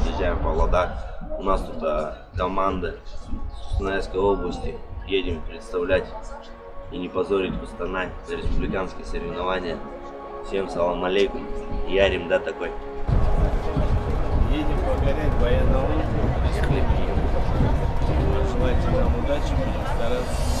подъезжаем в Павлодар. У нас тут а, команда с Кустанайской области. Едем представлять и не позорить Кустанай за республиканские соревнования. Всем салам алейкум. Ярим, да, такой. Едем покорять военному. Желайте нам удачи, будем стараться.